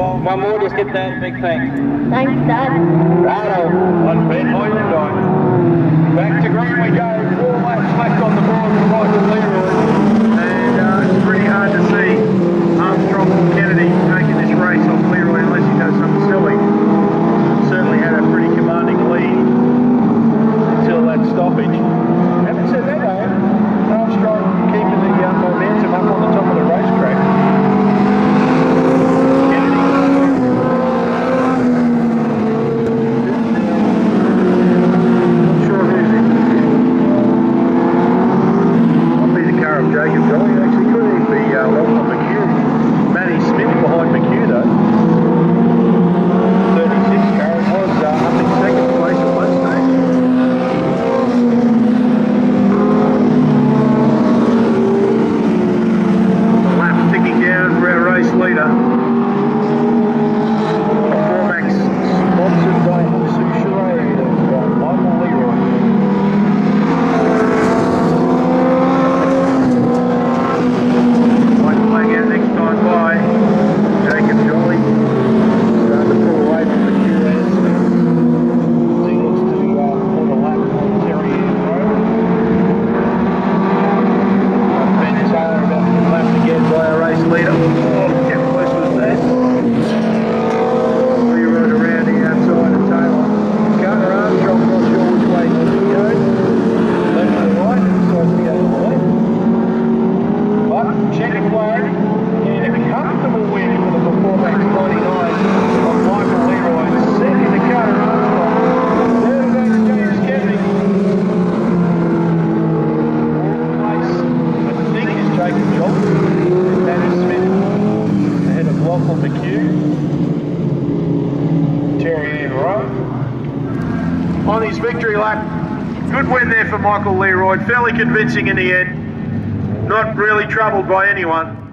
One more, just get that big thing. Thanks, Dad. Righto. One bit point Back to green we go. Four left on the board Roger Leroy. victory lap. Good win there for Michael Leroy. Fairly convincing in the end. Not really troubled by anyone.